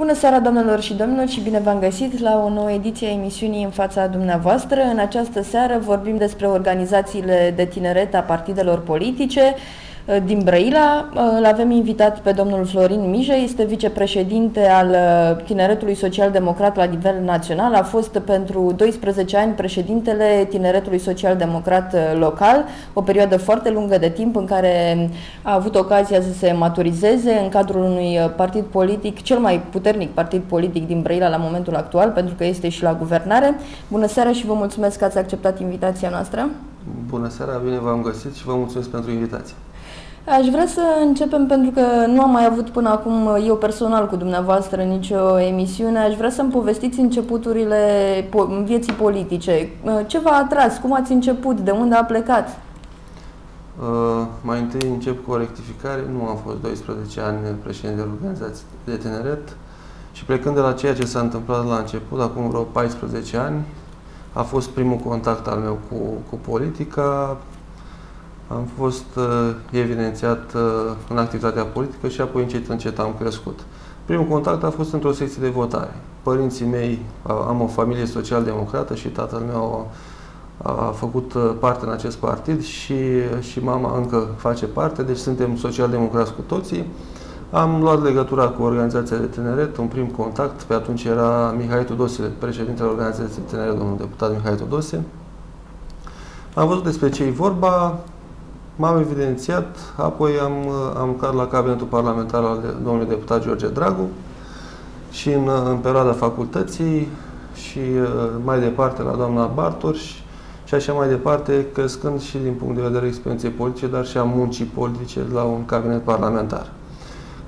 Bună seara, doamnelor și domnilor, și bine v-am găsit la o nouă ediție a emisiunii în fața dumneavoastră. În această seară vorbim despre organizațiile de tineret a partidelor politice, Uh, din Brăila. Uh, îl avem invitat pe domnul Florin Mijă, este vicepreședinte al uh, Tineretului Social Democrat la nivel național, a fost pentru 12 ani președintele Tineretului Social Democrat local, o perioadă foarte lungă de timp în care a avut ocazia să se maturizeze în cadrul unui partid politic, cel mai puternic partid politic din Brăila la momentul actual, pentru că este și la guvernare. Bună seara și vă mulțumesc că ați acceptat invitația noastră. Bună seara, bine v-am găsit și vă mulțumesc pentru invitație. Aș vrea să începem pentru că nu am mai avut până acum eu personal cu dumneavoastră nicio emisiune. Aș vrea să-mi povestiți începuturile vieții politice. Ce v-a atras? Cum ați început? De unde a plecat? Uh, mai întâi încep cu o rectificare. Nu am fost 12 ani președinte de organizații de tineret și plecând de la ceea ce s-a întâmplat la început, acum vreo 14 ani, a fost primul contact al meu cu, cu politica, am fost uh, evidențiat uh, în activitatea politică și apoi încet, încet am crescut. Primul contact a fost într-o secție de votare. Părinții mei, am o familie social-democrată și tatăl meu a, a făcut uh, parte în acest partid și, și mama încă face parte, deci suntem social-democrați cu toții. Am luat legătura cu organizația de tineret, un prim contact, pe atunci era Mihai Tudose, președintele organizației de tineret, domnul deputat Mihai Tudose. Am văzut despre ce e vorba, M-am evidențiat, apoi am, am lucrat la cabinetul parlamentar al domnului deputat George Dragu și în, în perioada facultății și uh, mai departe la doamna Bartoș și așa mai departe, crescând și din punct de vedere experienței politice, dar și a muncii politice la un cabinet parlamentar.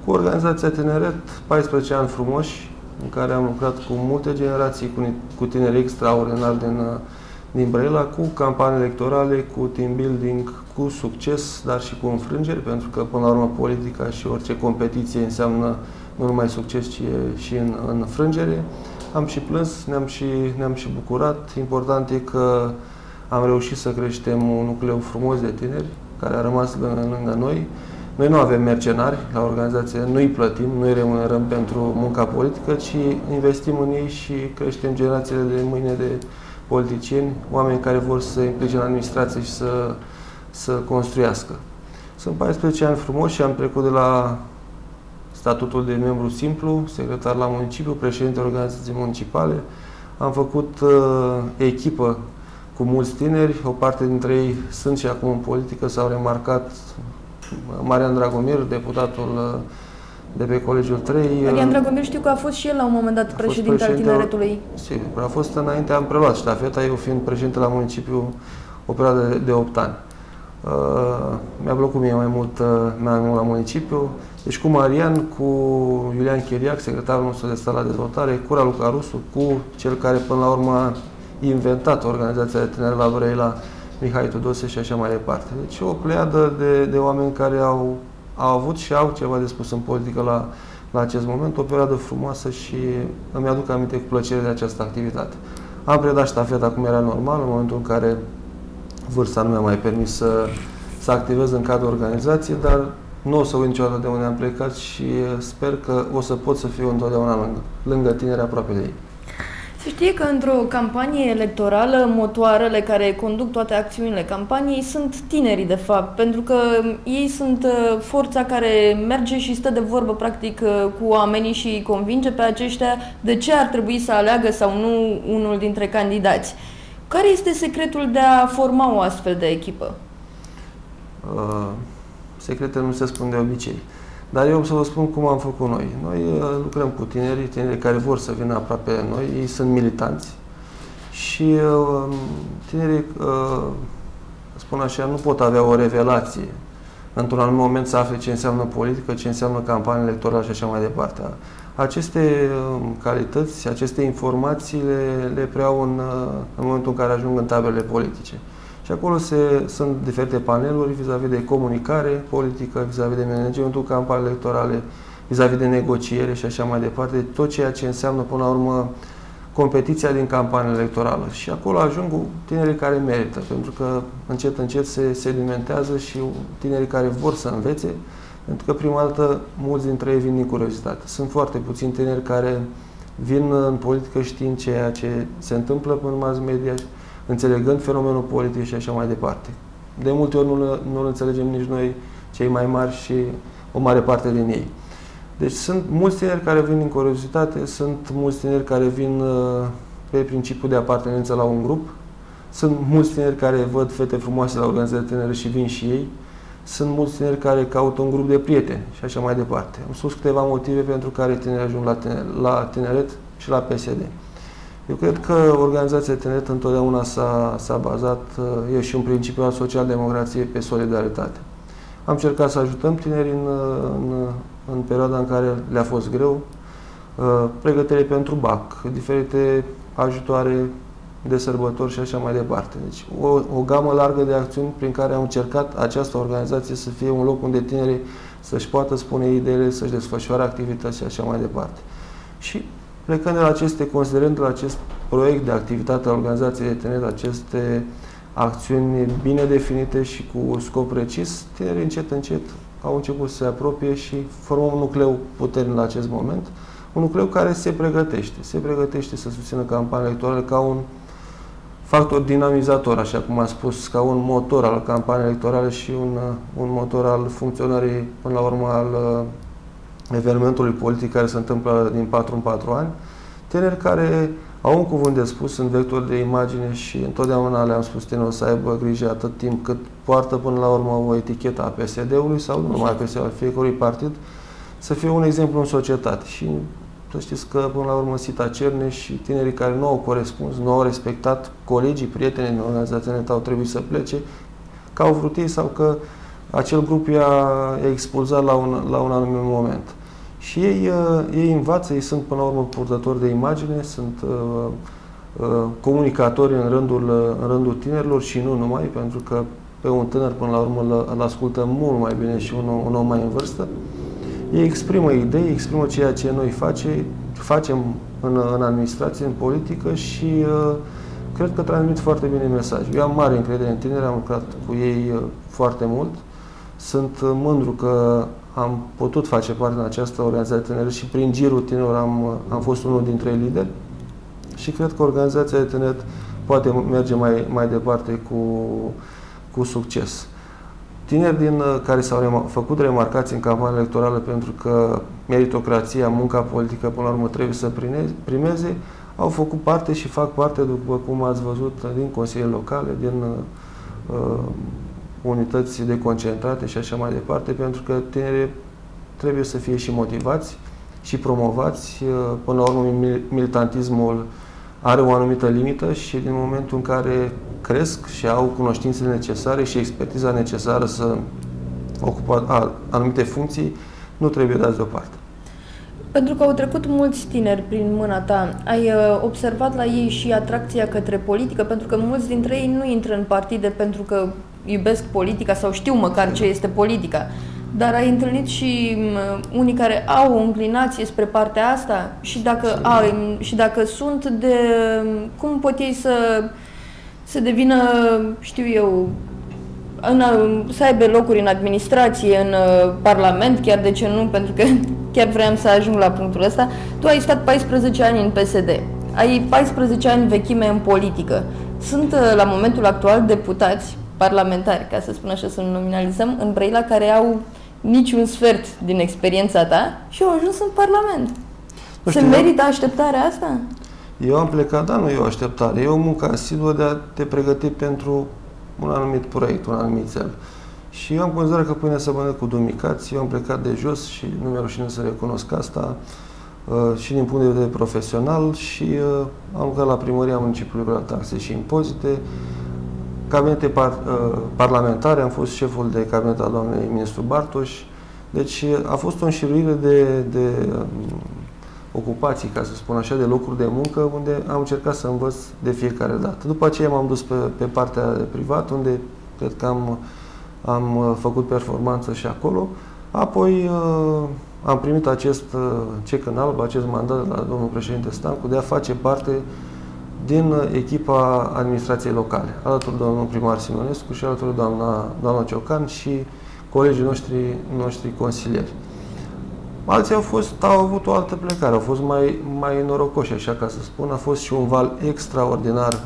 Cu organizația Tineret, 14 ani frumoși, în care am lucrat cu multe generații, cu, cu tineri extraordinari din, uh, din Brăila, cu campanii electorale, cu team building, cu succes, dar și cu înfrângeri, pentru că, până la urmă, politica și orice competiție înseamnă nu numai succes, ci și în, în înfrângere. Am și plâns, ne-am și, ne-am și bucurat. Important e că am reușit să creștem un nucleu frumos de tineri, care a rămas lângă, lângă noi. Noi nu avem mercenari la organizație, nu îi plătim, nu îi remunerăm pentru munca politică, ci investim în ei și creștem generațiile de mâine de politicieni, oameni care vor să se implice în administrație și să să construiască. Sunt 14 ani frumoși și am trecut de la statutul de membru simplu, secretar la municipiu, președinte organizației municipale. Am făcut uh, echipă cu mulți tineri, o parte dintre ei sunt și acum în politică, s-au remarcat Marian Dragomir, deputatul uh, de pe Colegiul 3. Marian uh, Dragomir știu că a fost și el la un moment dat președinte, președinte al tineretului. Sigur, a fost înainte, am preluat ștafeta, eu fiind președinte la municipiu o perioadă de, de 8 ani. Uh, mi-a plăcut mie mai mult, uh, mai mult la municipiu. Deci cu Marian, cu Iulian Chiriac, secretarul nostru de stat la dezvoltare, cu Ralu Carusu, cu cel care până la urmă a inventat organizația de tineri la Vrăila, Mihai Tudose și așa mai departe. Deci o pleiadă de, de oameni care au, au avut și au ceva de spus în politică la, la acest moment, o perioadă frumoasă și îmi aduc aminte cu plăcere de această activitate. Am predat ștafeta cum era normal, în momentul în care vârsta nu mi-a mai permis să, să activez în cadrul organizației, dar nu o să uit niciodată de unde am plecat și sper că o să pot să fiu întotdeauna lângă, lângă tineri aproape de ei. Se știe că într-o campanie electorală, motoarele care conduc toate acțiunile campaniei sunt tinerii, de fapt, pentru că ei sunt uh, forța care merge și stă de vorbă, practic, uh, cu oamenii și îi convinge pe aceștia de ce ar trebui să aleagă sau nu unul dintre candidați. Care este secretul de a forma o astfel de echipă? Uh, secrete nu se spun de obicei. Dar eu o să vă spun cum am făcut noi. Noi uh, lucrăm cu tinerii, tinerii care vor să vină aproape de noi, ei sunt militanți și uh, tinerii, uh, spun așa, nu pot avea o revelație într-un anumit moment să afle ce înseamnă politică, ce înseamnă campanie electorală și așa mai departe. Aceste um, calități, aceste informații le, le preau în, uh, în momentul în care ajung în tabele politice. Și acolo se, sunt diferite paneluri vis-a-vis -vis de comunicare politică, vis-a-vis -vis de managementul campanii electorale, vis-a-vis -vis de negociere și așa mai departe, tot ceea ce înseamnă până la urmă competiția din campania electorală. Și acolo ajung tinerii care merită, pentru că încet, încet se sedimentează și tinerii care vor să învețe, Pentru că prima dată mulți dintre ei vin din curiozitate. Sunt foarte puțini tineri care vin în politică știind ceea ce se întâmplă în mass media, înțelegând fenomenul politic și așa mai departe. De multe ori nu, nu înțelegem nici noi, cei mai mari și o mare parte din ei. Deci sunt mulți tineri care vin din curiozitate, sunt mulți tineri care vin uh, pe principiul de apartenență la un grup, sunt mulți tineri care văd fete frumoase la organizații de tineri și vin și ei, sunt mulți tineri care caută un grup de prieteni și așa mai departe. Am spus câteva motive pentru care tinerii ajung la, tiner, la tineret și la PSD. Eu cred că organizația tineret întotdeauna s-a, bazat, uh, e și un principiu al social-democrației, pe solidaritate. Am încercat să ajutăm tinerii în, în, în perioada în care le-a fost greu, uh, pregătire pentru BAC, diferite ajutoare de sărbători și așa mai departe. Deci o, o gamă largă de acțiuni prin care am încercat această organizație să fie un loc unde tinerii să-și poată spune ideile, să-și desfășoare activități și așa mai departe. Și plecând de la aceste, considerând la acest proiect de activitate a organizației de tineri, aceste acțiuni bine definite și cu scop precis, tinerii încet, încet au început să se apropie și formăm un nucleu puternic la acest moment, un nucleu care se pregătește, se pregătește să susțină campania electorală ca un factor dinamizator, așa cum am spus, ca un motor al campaniei electorale și un, un motor al funcționării, până la urmă, al uh, evenimentului politic care se întâmplă din 4 în 4 ani. Tineri care au un cuvânt de spus, sunt vectori de imagine și întotdeauna le-am spus tinerilor să aibă grijă atât timp cât poartă până la urmă o etichetă a PSD-ului sau nu numai a PSD-ului, al fiecărui partid, să fie un exemplu în societate. Și să știți că, până la urmă, Sita Cerne și tinerii care nu au corespuns, nu au respectat colegii, prietenii din organizație au trebuit să plece, că au vrut ei sau că acel grup i-a expulzat la un, la un anumit moment. Și ei, uh, ei învață, ei sunt până la urmă purtători de imagine, sunt uh, uh, comunicatori în rândul, uh, în rândul tinerilor și nu numai, pentru că pe un tânăr până la urmă îl, îl ascultă mult mai bine și un, un om mai în vârstă. Ei exprimă idei, exprimă ceea ce noi face, facem în, în administrație, în politică și uh, cred că transmit foarte bine mesaj. Eu am mare încredere în tineri, am lucrat cu ei uh, foarte mult. Sunt uh, mândru că am putut face parte din această organizație tineri și prin girul tinerilor am, uh, am fost unul dintre ei lideri. Și cred că organizația de tineret poate merge mai, mai departe cu, cu succes. Tineri din, uh, care s-au făcut remarcați în campania electorală pentru că meritocrația, munca politică, până la urmă, trebuie să primeze, au făcut parte și fac parte, după cum ați văzut, din consiliile locale, din uh, uh unități de concentrate și așa mai departe, pentru că tinerii trebuie să fie și motivați și promovați. Uh, până la urmă, militantismul are o anumită limită și din momentul în care cresc și au cunoștințele necesare și expertiza necesară să ocupă anumite funcții, nu trebuie dați deoparte. Pentru că au trecut mulți tineri prin mâna ta, ai uh, observat la ei și atracția către politică, pentru că mulți dintre ei nu intră în partide pentru că iubesc politica sau știu măcar ce este politica. Dar ai întâlnit și unii care au o înclinație spre partea asta și dacă, au, și dacă sunt de... Cum pot ei să, să devină, știu eu, în, să aibă locuri în administrație, în uh, Parlament, chiar de ce nu, pentru că chiar vreau să ajung la punctul ăsta. Tu ai stat 14 ani în PSD, ai 14 ani vechime în politică. Sunt uh, la momentul actual deputați parlamentari, ca să spun așa, să nominalizăm, în Brăila, care au niciun sfert din experiența ta și au ajuns în Parlament. Nu Se merită așteptarea asta? Eu am plecat, dar nu e o așteptare. E o muncă asiduă de a te pregăti pentru un anumit proiect, un anumit cel. Și eu am considerat că pâine să mănânc cu dumicați. Eu am plecat de jos și nu mi-a rușine să recunosc asta uh, și din punct de vedere profesional și uh, am lucrat la primăria municipiului la taxe și impozite, cabinete par, uh, parlamentare, am fost șeful de cabinet al doamnei ministru Bartoș, deci a fost o înșiruire de, de um, ocupații, ca să spun așa, de locuri de muncă, unde am încercat să învăț de fiecare dată. După aceea m-am dus pe, pe partea de privat, unde cred că am, am uh, făcut performanță și acolo. Apoi uh, am primit acest uh, cec în alb, acest mandat de la domnul președinte Stancu de a face parte din echipa administrației locale, alături de domnul primar Simonescu și alături de doamna, doamna Ciocan și colegii noștri, noștri consilieri. Alții au, fost, au avut o altă plecare, au fost mai, mai norocoși, așa ca să spun. A fost și un val extraordinar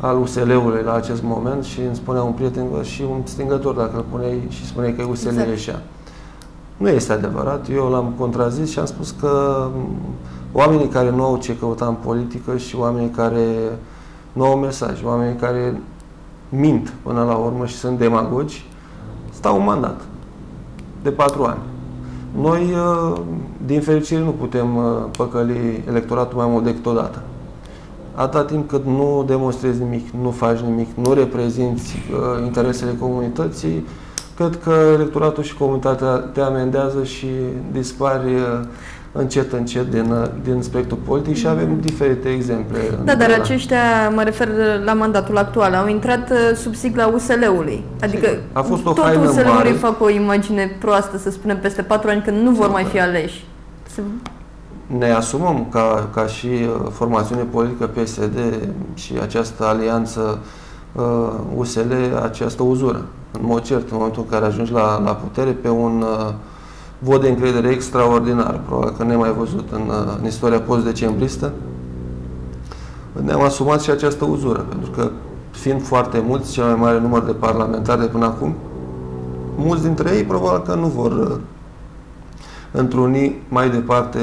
al USL-ului la acest moment și îmi spunea un prieten și un stingător dacă îl puneai și spuneai că USL exact. ieșea. Nu este adevărat, eu l-am contrazis și am spus că oamenii care nu au ce căuta în politică și oamenii care nu au mesaj, oamenii care mint până la urmă și sunt demagogi, stau un mandat de patru ani. Noi, uh, din fericire, nu putem uh, păcăli electoratul mai mult decât odată. Atâta timp cât nu demonstrezi nimic, nu faci nimic, nu reprezinți uh, interesele comunității, cred că electoratul și comunitatea te amendează și dispari uh, încet, încet din, uh, din spectrul politic și avem diferite exemple. Da, dar la... aceștia, mă refer la mandatul actual, au intrat uh, sub sigla USL-ului. Adică a fost o tot USL-ului fac o imagine proastă, să spunem, peste patru ani, când nu vor mai fi aleși. Se ne asumăm ca, ca și uh, formațiune politică PSD și această alianță uh, USL, această uzură. În mod cert, în momentul în care ajungi la, la putere, pe un uh, vot de încredere extraordinar, probabil că nemai văzut în, uh, în istoria post-decembristă, ne-am asumat și această uzură, pentru că fiind foarte mulți, cel mai mare număr de parlamentari de până acum, mulți dintre ei probabil că nu vor uh, întruni mai departe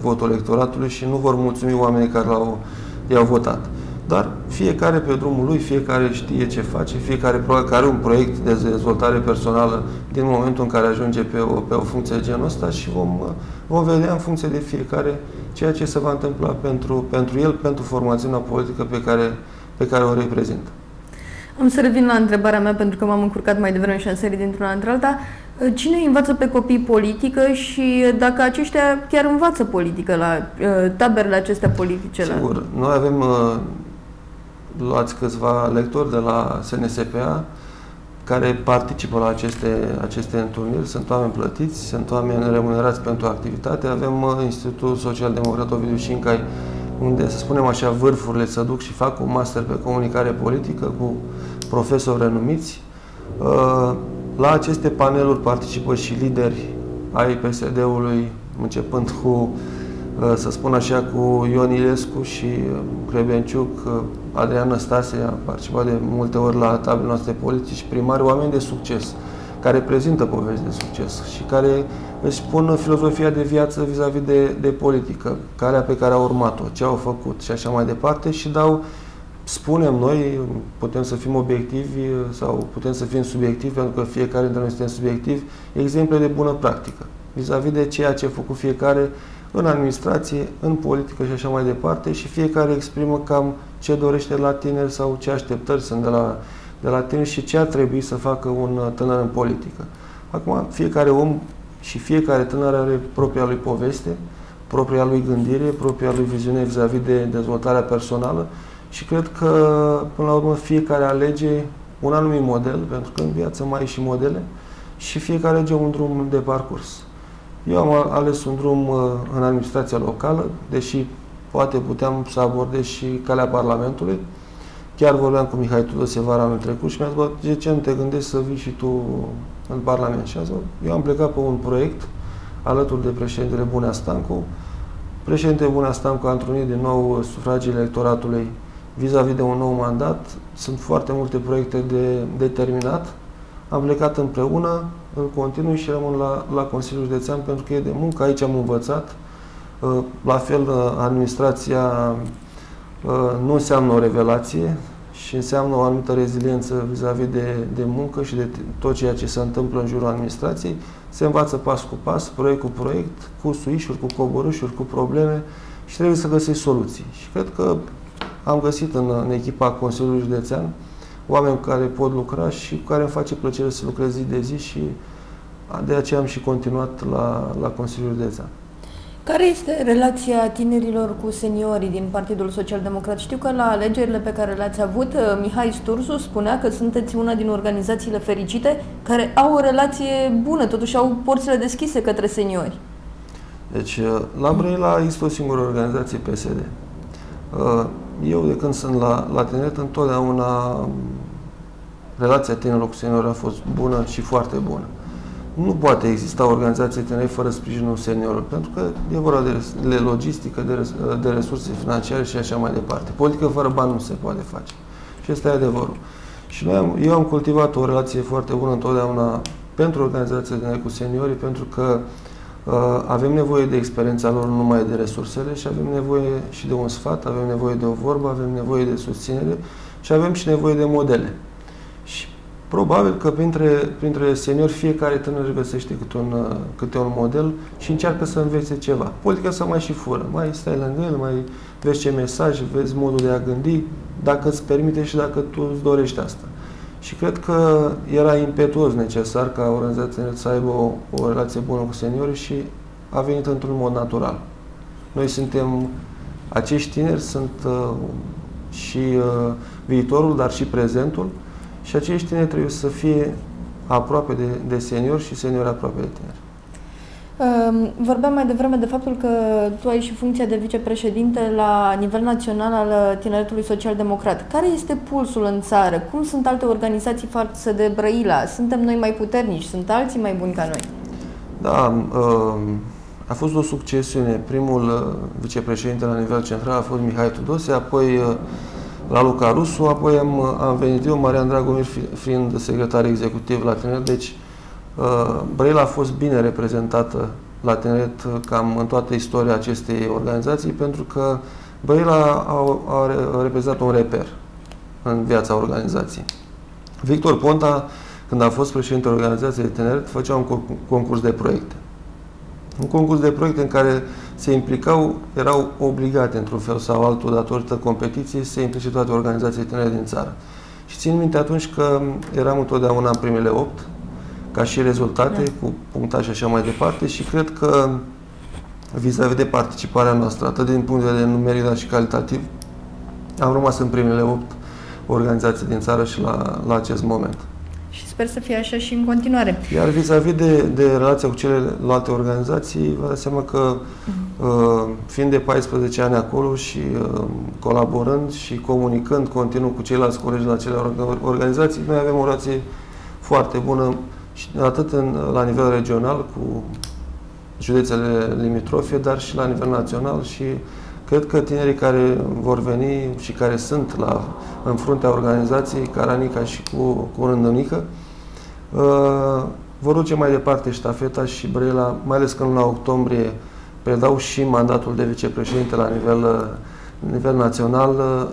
votul electoratului și nu vor mulțumi oamenii care l-au, i-au votat. Dar fiecare pe drumul lui, fiecare știe ce face, fiecare probabil că are un proiect de dezvoltare personală din momentul în care ajunge pe o, pe o funcție de genul ăsta și vom, vom vedea în funcție de fiecare ceea ce se va întâmpla pentru, pentru el, pentru formațiunea politică pe care, pe care o reprezintă. Am să revin la întrebarea mea pentru că m-am încurcat mai devreme și în serie dintr-una între alta. Cine învață pe copii politică și dacă aceștia chiar învață politică la uh, taberele acestea politice? Sigur. La... Noi avem uh, luați câțiva lectori de la SNSPA care participă la aceste, aceste întâlniri. Sunt oameni plătiți, sunt oameni remunerați pentru activitate. Avem uh, Institutul Social Democrat Ovidiu Șincai, unde, să spunem așa, vârfurile să duc și fac un master pe comunicare politică cu profesori renumiți. Uh, la aceste paneluri participă și lideri ai PSD-ului, începând cu, uh, să spun așa, cu Ion Ilescu și Crebenciuc, Adrian Năstase a participat de multe ori la tabele noastre politici, primari, oameni de succes, care prezintă povesti de succes și care își spun filozofia de viață vis-a-vis -vis de, de politică, calea pe care au urmat-o, ce au făcut și așa mai departe și dau, spunem noi, putem să fim obiectivi sau putem să fim subiectivi, pentru că fiecare dintre noi suntem subiectivi, exemple de bună practică, vis-a-vis -vis de ceea ce a făcut fiecare în administrație, în politică și așa mai departe și fiecare exprimă cam ce dorește la tineri sau ce așteptări sunt de la, de la tineri și ce ar trebui să facă un tânăr în politică. Acum, fiecare om și fiecare tânăr are propria lui poveste, propria lui gândire, propria lui viziune vis-a-vis -vis de dezvoltarea personală și cred că, până la urmă, fiecare alege un anumit model, pentru că în viață mai e și modele, și fiecare alege un drum de parcurs. Eu am ales un drum uh, în administrația locală, deși poate puteam să abordez și calea Parlamentului. Chiar vorbeam cu Mihai Tudose vara anul trecut și mi-a zis, de ce nu te gândești să vii și tu în Parlament? Și a zis, eu am plecat pe un proiect alături de președintele Bunea Stancu. Președintele Bunea Stancu a întrunit din nou sufragiile electoratului vis-a-vis -vis de un nou mandat. Sunt foarte multe proiecte de determinat. Am plecat împreună, în continuu și rămân la, la Consiliul Județean pentru că e de muncă. Aici am învățat. Uh, la fel, uh, administrația uh, nu înseamnă o revelație și înseamnă o anumită reziliență vis-a-vis -vis de, de muncă și de tot ceea ce se întâmplă în jurul administrației. Se învață pas cu pas, proiect cu proiect, cu suișuri, cu coborâșuri, cu probleme și trebuie să găsești soluții. Și cred că am găsit în, în echipa Consiliului Județean oameni care pot lucra și cu care îmi face plăcere să lucrez zi de zi și de aceea am și continuat la, la Consiliul Județean. Care este relația tinerilor cu seniorii din Partidul Social Democrat? Știu că la alegerile pe care le-ați avut, uh, Mihai Sturzu spunea că sunteți una din organizațiile fericite care au o relație bună, totuși au porțile deschise către seniori. Deci, uh, la Brăila există o singură organizație PSD. Uh, eu, de când sunt la, la tineret, întotdeauna relația tinerilor cu seniorii a fost bună și foarte bună. nu poate exista o organizație tineret fără sprijinul seniorilor, pentru că e vorba de, de logistică, de, de resurse financiare și așa mai departe. Politică fără bani nu se poate face. Și este adevărul. Și noi am, eu am cultivat o relație foarte bună întotdeauna pentru organizațiile tineret cu seniorii, pentru că uh, avem nevoie de experiența lor, nu numai de resursele, și avem nevoie și de un sfat, avem nevoie de o vorbă, avem nevoie de susținere și avem și nevoie de modele. Și Probabil că printre, printre seniori fiecare tânăr găsește câte un, câte un model și încearcă să învețe ceva. Politica să mai și fură. Mai stai lângă el, mai vezi ce mesaj, vezi modul de a gândi, dacă îți permite și dacă tu îți dorești asta. Și cred că era impetuos necesar ca organizația să aibă o, o relație bună cu seniorii și a venit într-un mod natural. Noi suntem, acești tineri sunt uh, și uh, viitorul, dar și prezentul și acești tineri trebuie să fie aproape de, de seniori și seniori aproape de tineri. Vorbeam mai devreme de faptul că tu ai și funcția de vicepreședinte la nivel național al Tineretului Social-Democrat. Care este pulsul în țară? Cum sunt alte organizații față de Brăila? Suntem noi mai puternici? Sunt alții mai buni ca noi? Da, a fost o succesiune. Primul uh, vicepreședinte la nivel central a fost Mihai Tudose, apoi uh, la Luca Rusu, apoi am, am venit eu, Marian Dragomir fiind secretar executiv la tineret, deci uh, Brăila a fost bine reprezentată la tineret uh, cam în toată istoria acestei organizații, pentru că Brăila a, a, a reprezentat un reper în viața organizației. Victor Ponta, când a fost președintele organizației de tineret, făcea un concurs de proiecte. Un concurs de proiecte în care se implicau, erau obligate într-un fel sau altul, datorită competiției, să se implice toate organizațiile tinere din țară. Și țin minte atunci că eram întotdeauna în primele opt, ca și rezultate, da. cu punctaj și așa mai departe și cred că vis-a-vis -vis de participarea noastră, atât din punct de vedere numeric, dar și calitativ, am rămas în primele opt organizații din țară și la, la acest moment sper să fie așa și în continuare. Iar vis-a-vis de, de relația cu celelalte organizații, vă dați seama că uh-huh. uh, fiind de 14 ani acolo și uh, colaborând și comunicând continuu cu ceilalți colegi la cele organizații, noi avem o relație foarte bună atât în, la nivel regional cu județele limitrofe, dar și la nivel național și cred că tinerii care vor veni și care sunt la, în fruntea organizației, Caranica și cu, cu Rândănică, Uh, vor duce mai departe ștafeta și Brela, mai ales că în luna octombrie predau și mandatul de vicepreședinte la nivel, uh, nivel național. Uh,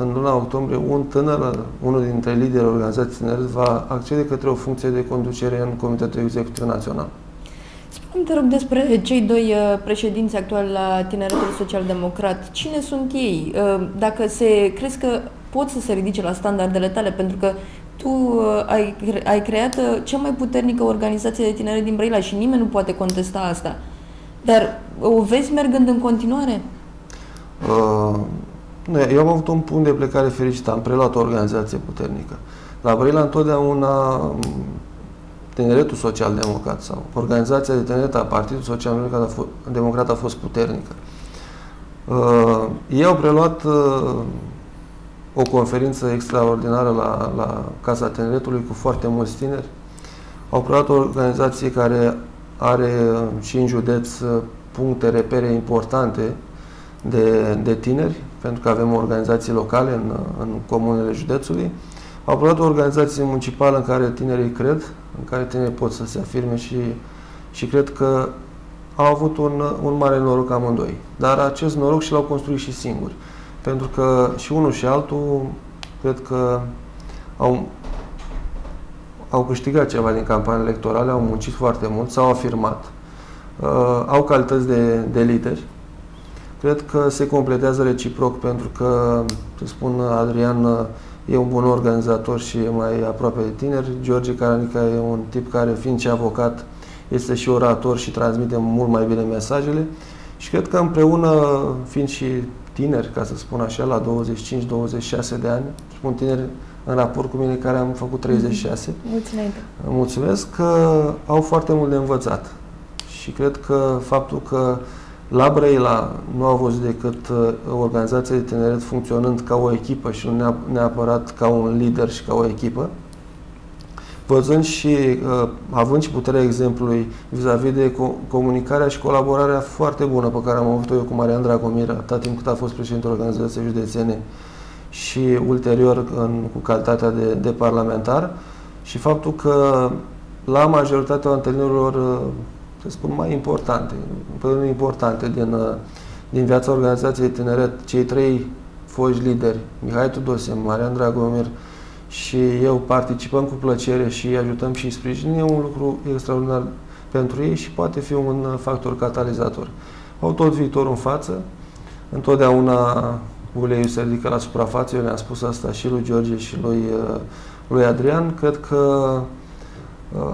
în luna octombrie, un tânăr, unul dintre liderii organizației tineret, va accede către o funcție de conducere în Comitetul Executiv Național. Spune-mi, te rog, despre cei doi președinți actuali la Tineretul Social Democrat. Cine sunt ei? Dacă se crezi că pot să se ridice la standardele tale, pentru că tu uh, ai, ai creat uh, cea mai puternică organizație de tineri din Brăila și nimeni nu poate contesta asta. Dar o vezi mergând în continuare? Uh, nu, eu am avut un punct de plecare fericit. Am preluat o organizație puternică. La Brăila întotdeauna um, Tineretul Social Democrat sau Organizația de Tineret a Partidului Social Democrat a fost, Democrat a fost puternică. Uh, ei au preluat uh, o conferință extraordinară la, la Casa Tineretului cu foarte mulți tineri. Au creat o organizație care are uh, și în județ uh, puncte, repere importante de, de tineri, pentru că avem organizații locale în, uh, în comunele județului. Au creat o organizație municipală în care tinerii cred, în care tinerii pot să se afirme și, și cred că au avut un, un mare noroc amândoi. Dar acest noroc și l-au construit și singuri pentru că și unul și altul cred că au, au câștigat ceva din campanii electorale, au muncit foarte mult, s-au afirmat, uh, au calități de, de lideri. Cred că se completează reciproc pentru că, să spun, Adrian e un bun organizator și e mai aproape de tineri. George Caranica e un tip care, fiind și avocat, este și orator și transmite mult mai bine mesajele. Și cred că împreună, fiind și tineri, ca să spun așa, la 25-26 de ani, spun tineri în raport cu mine care am făcut 36. Mhm. Mulțumesc. Mulțumesc că au foarte mult de învățat. Și cred că faptul că la Brăila nu au văzut decât uh, organizația de tineret funcționând ca o echipă și nu neapărat ca un lider și ca o echipă, văzând și uh, având și puterea exemplului vis-a-vis -vis de co- comunicarea și colaborarea foarte bună pe care am avut-o eu cu Marian Dragomir, atât timp cât a fost președintele organizației județene și ulterior în, cu calitatea de, de parlamentar. Și faptul că la majoritatea întâlnirilor, uh, să spun, mai importante, importante din, uh, din viața organizației tineret, cei trei foști lideri, Mihai Tudose, Marian Dragomir și eu participăm cu plăcere și îi ajutăm și îi sprijinim, e un lucru extraordinar pentru ei și poate fi un factor catalizator. Au tot viitorul în față, întotdeauna uleiul se ridică la suprafață, eu le-am spus asta și lui George și lui, uh, lui Adrian, cred că uh,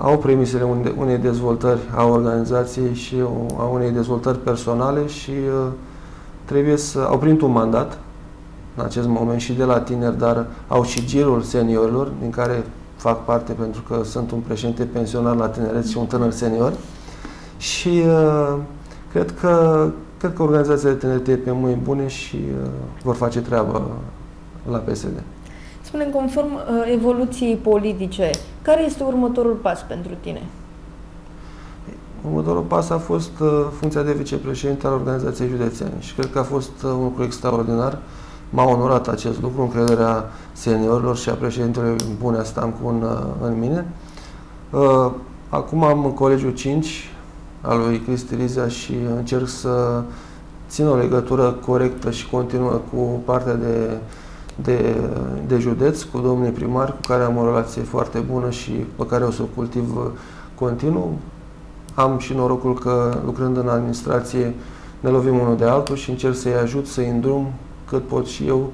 au premisele unei dezvoltări a organizației și a unei dezvoltări personale și uh, trebuie să au primit un mandat în acest moment și de la tineri, dar au și girul seniorilor, din care fac parte pentru că sunt un președinte pensionar la tineret și un tânăr senior. Și uh, cred că cred că organizația de tineret e pe mâini bune și uh, vor face treaba la PSD. Spune, conform uh, evoluției politice, care este următorul pas pentru tine? Următorul pas a fost uh, funcția de vicepreședinte al organizației județene și cred că a fost uh, un lucru extraordinar. Uh, M-a onorat acest lucru, încrederea seniorilor și a președintelui Bune cu în, în mine. Uh, acum am colegiul 5 al lui Cristi Rizia și încerc să țin o legătură corectă și continuă cu partea de, de, de județ, cu domnii primari, cu care am o relație foarte bună și pe care o să o cultiv continuu. Am și norocul că lucrând în administrație ne lovim unul de altul și încerc să-i ajut, să-i îndrum cât pot și eu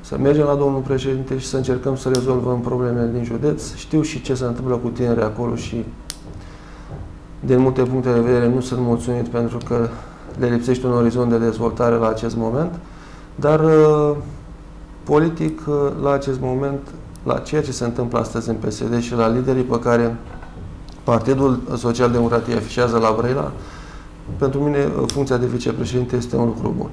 să mergem la domnul președinte și să încercăm să rezolvăm problemele din județ. Știu și ce se întâmplă cu tinerii acolo și din multe puncte de vedere nu sunt mulțumit pentru că le lipsește un orizont de dezvoltare la acest moment, dar uh, politic uh, la acest moment, la ceea ce se întâmplă astăzi în PSD și la liderii pe care Partidul Social Democrat afișează la Brăila, pentru mine uh, funcția de vicepreședinte este un lucru bun.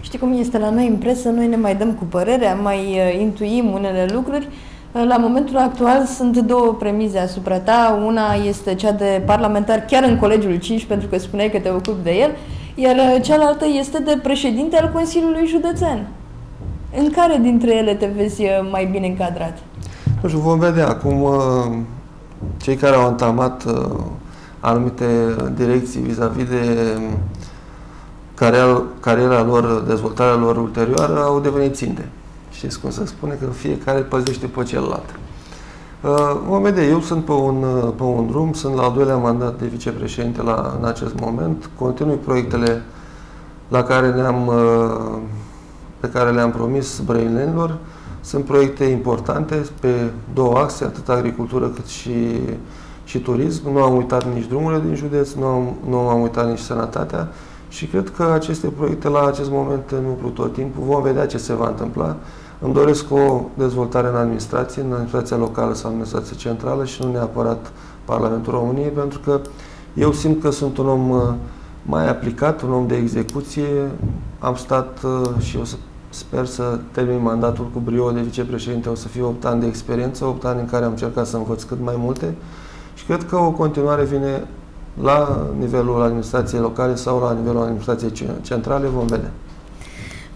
Știi cum este la noi în presă, noi ne mai dăm cu părerea, mai uh, intuim unele lucruri. Uh, la momentul actual sunt două premize asupra ta. Una este cea de parlamentar chiar în Colegiul 5, pentru că spuneai că te ocupi de el, iar uh, cealaltă este de președinte al Consiliului Județean. În care dintre ele te vezi mai bine încadrat? Nu știu, vom vedea acum cei care au întamat anumite direcții vis-a-vis -vis de cariera, cariera lor, dezvoltarea lor ulterioară au devenit ținte. Știți cum se spune? Că fiecare păzește pe celălalt. Uh, vom vedea, eu sunt pe un, uh, pe un drum, sunt la al doilea mandat de vicepreședinte la, în acest moment, continui proiectele la care ne-am, uh, pe care le-am promis brăilenilor. Sunt proiecte importante pe două axe, atât agricultură cât și, și turism. Nu am uitat nici drumurile din județ, nu am, nu am uitat nici sănătatea și cred că aceste proiecte la acest moment nu umplu tot timpul. Vom vedea ce se va întâmpla. Îmi doresc o dezvoltare în administrație, în administrația locală sau în administrația centrală și nu neapărat Parlamentul României, pentru că eu simt că sunt un om uh, mai aplicat, un om de execuție. Am stat uh, și eu sper să termin mandatul cu brio de vicepreședinte. O să fie 8 ani de experiență, 8 ani în care am încercat să învăț cât mai multe și cred că o continuare vine la nivelul administrației locale sau la nivelul administrației centrale, vom vedea.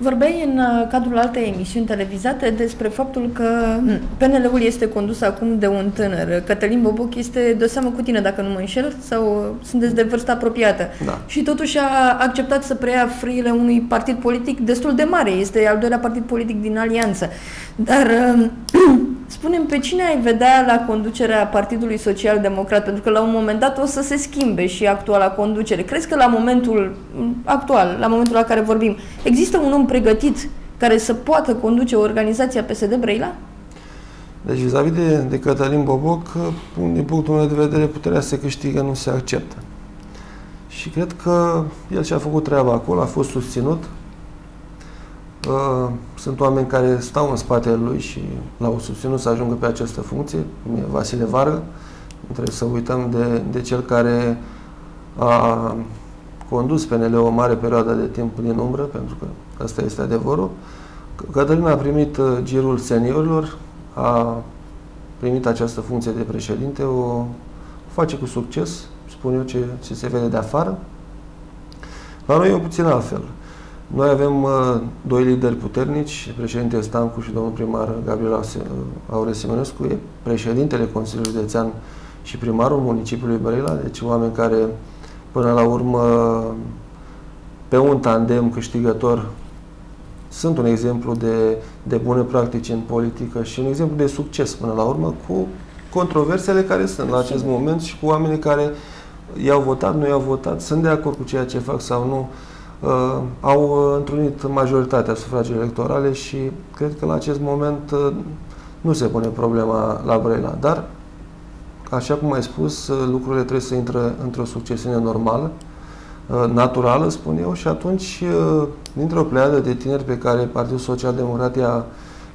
Vorbeai în uh, cadrul altei emisiuni televizate despre faptul că hmm, PNL-ul este condus acum de un tânăr. Cătălin Boboc este de seamă cu tine, dacă nu mă înșel, sau sunteți de vârstă apropiată. Da. Și totuși a acceptat să preia frâile unui partid politic destul de mare. Este al doilea partid politic din alianță. Dar uh, spunem pe cine ai vedea la conducerea Partidului Social Democrat, pentru că la un moment dat o să se schimbe și actuala conducere. Crezi că la momentul actual, la momentul la care vorbim, există un om pregătit care să poată conduce organizația PSD Brăila? Deci, vis-a-vis de, de Cătălin Boboc, din punctul meu de vedere, puterea se câștigă, nu se acceptă. Și cred că el și-a făcut treaba acolo, a fost susținut, Uh, sunt oameni care stau în spatele lui și l-au susținut să ajungă pe această funcție, cum e Vasile Varga. Nu trebuie să uităm de, de cel care a condus PNL o mare perioadă de timp din umbră, pentru că asta este adevărul. Cătălin a primit uh, girul seniorilor, a primit această funcție de președinte o face cu succes, spun eu, ce, ce se vede de afară. La noi e puțin altfel. Noi avem uh, doi lideri puternici, președintele Stancu și domnul primar Gabriel Aure Simonescu, e președintele Consiliului Județean și primarul municipiului Brăila, deci oameni care până la urmă pe un tandem câștigător sunt un exemplu de, de bune practici în politică și un exemplu de succes până la urmă cu controversele care sunt la acest moment și cu oamenii care i-au votat, nu i-au votat, sunt de acord cu ceea ce fac sau nu, uh, au uh, întrunit majoritatea sufragiilor electorale și cred că la acest moment uh, nu se pune problema la Brăila. Dar, așa cum ai spus, uh, lucrurile trebuie să intre într-o succesiune normală, uh, naturală, spun eu, și atunci, uh, dintr-o pleiadă de tineri pe care Partidul Social Democrat i-a,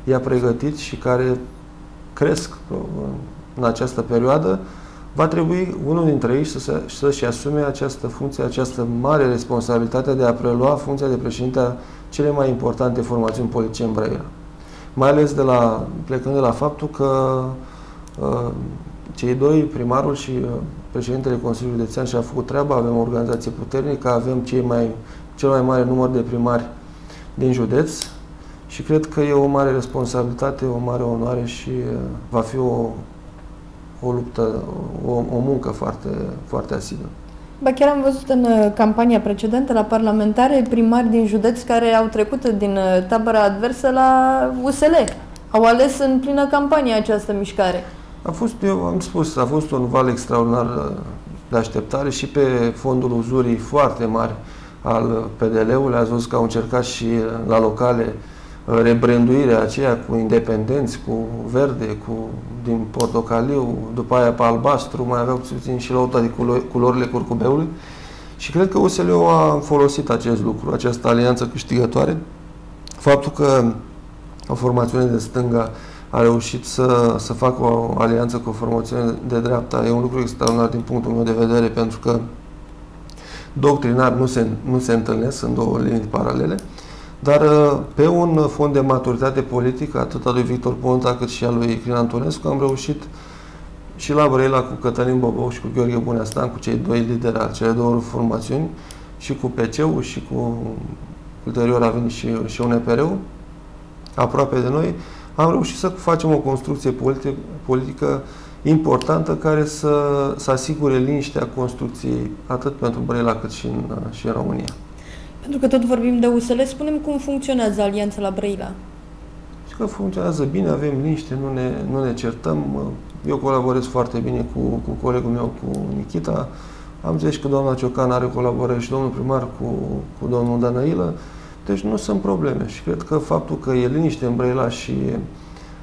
i-a pregătit și care cresc în această perioadă, va trebui unul dintre ei să, să-și asume această funcție, această mare responsabilitate de a prelua funcția de președinte a cele mai importante formațiuni politice în Brăila. Mai ales de la, plecând de la faptul că uh, cei doi, primarul și uh, președintele Consiliului Județean și-a făcut treaba, avem o organizație puternică, avem cei mai, cel mai mare număr de primari din județ și cred că e o mare responsabilitate, o mare onoare și uh, va fi o, o luptă, o, o muncă foarte, foarte asiduă. Ba chiar am văzut în uh, campania precedentă la parlamentare primari din județ care au trecut din uh, tabăra adversă la USL. Au ales în plină campanie această mișcare. A fost, eu am spus, a fost un val extraordinar uh, de așteptare și pe fondul uzurii foarte mari al PDL-ului. Ați văzut că au încercat și la locale rebranduirea aceea cu independenți, cu verde, cu din portocaliu, după aia pe albastru, mai aveau puțin și la de culorile curcubeului. Și cred că USL-ul a folosit acest lucru, această alianță câștigătoare. Faptul că o formațiune de stânga a reușit să, să facă o alianță cu o formațiune de dreapta e un lucru extraordinar din punctul meu de vedere, pentru că doctrinar nu se, nu se întâlnesc, sunt două linii paralele. Dar uh, pe un fond de maturitate politică, atât al lui Victor Ponta cât și al lui Crin Antonescu, am reușit și la Brăila cu Cătălin Bobou și cu Gheorghe Buneastan, cu cei doi lideri al cele două formațiuni, și cu PC-ul și cu ulterior a venit și, și UNPR-ul, aproape de noi, am reușit să facem o construcție politică, politică importantă care să, să asigure liniștea construcției atât pentru Brăila cât și în, și în România. Pentru că tot vorbim de USL, spunem cum funcționează alianța la Brăila. Și că funcționează bine, avem liniște, nu ne, nu ne certăm. Eu colaborez foarte bine cu, cu colegul meu, cu Nikita. Am zis că doamna Ciocan are colaborare și domnul primar cu, cu domnul Danailă. Deci nu sunt probleme și cred că faptul că e liniște în Brăila și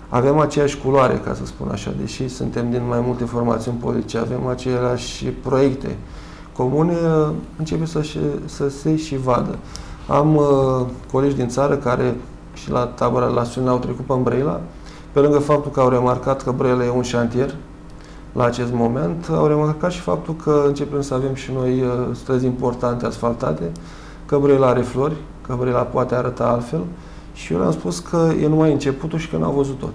avem aceeași culoare, ca să spun așa, deși suntem din mai multe formațiuni politice, avem aceleași proiecte, comune începe să, să se și vadă. Am uh, colegi din țară care și la tabăra la Sune au trecut pe Brăila, pe lângă faptul că au remarcat că Brăila e un șantier la acest moment, au remarcat și faptul că începem să avem și noi uh, străzi importante asfaltate, că Brăila are flori, că Brăila poate arăta altfel și eu le-am spus că e numai începutul și că n-au văzut tot.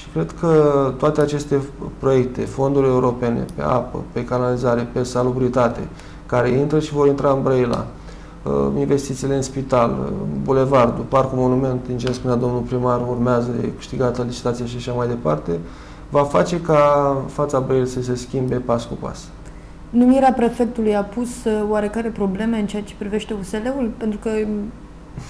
Și cred că toate aceste proiecte, fonduri europene, pe apă, pe canalizare, pe salubritate, care intră și vor intra în Brăila, uh, investițiile în spital, uh, bulevardul, parcul monument, din ce spunea domnul primar, urmează, e câștigată licitația și așa mai departe, va face ca fața Brăilei să se schimbe pas cu pas. Numirea prefectului a pus uh, oarecare probleme în ceea ce privește USL-ul? Pentru că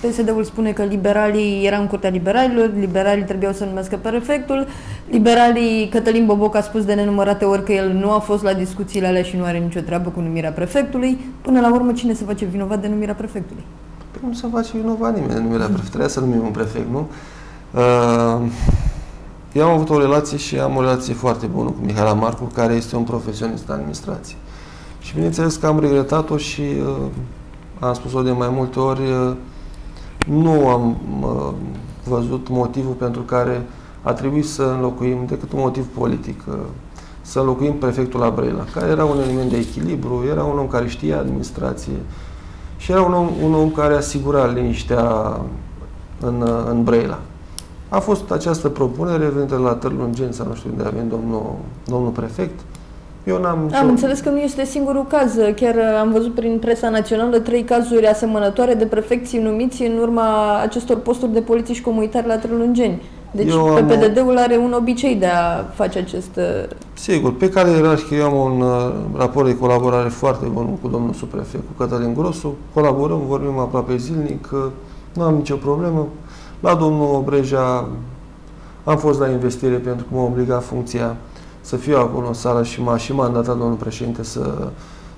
PSD-ul spune că liberalii erau în curtea liberalilor, liberalii trebuiau să numească prefectul, liberalii, Cătălin Boboc a spus de nenumărate ori că el nu a fost la discuțiile alea și nu are nicio treabă cu numirea prefectului. Până la urmă, cine se face vinovat de numirea prefectului? Păi nu se face vinovat nimeni de numirea prefectului, trebuie să numim un prefect, nu? Uh, eu am avut o relație și am o relație foarte bună cu Mihaela Marcu, care este un profesionist în administrație. Și bineînțeles că am regretat-o și uh, am spus-o de mai multe ori, uh, nu am uh, văzut motivul pentru care a trebuit să înlocuim, decât un motiv politic, uh, să înlocuim prefectul la Brăila, care era un element de echilibru, era un om care știa administrație și era un om, un om care asigura liniștea în, în Brăila. A fost această propunere venită la Târlungeni sau nu știu unde a venit domnul, domnul prefect. Eu n-am nicio... Am înțeles că nu este singurul caz. Chiar am văzut prin presa națională trei cazuri asemănătoare de prefecții numiți în urma acestor posturi de polițiști comunitari la Trălungeni. Deci eu am PPDD-ul are un obicei de a face acest... Uh, Sigur, pe care ierarhic eu am un uh, raport de colaborare foarte bun cu domnul suprefect, cu Cătălin Grosu, colaborăm, vorbim aproape zilnic, uh, nu am nicio problemă. La domnul Obreja am fost la investire pentru că m-a obligat funcția să fiu acolo în sală și m-a și mandatat domnul președinte să,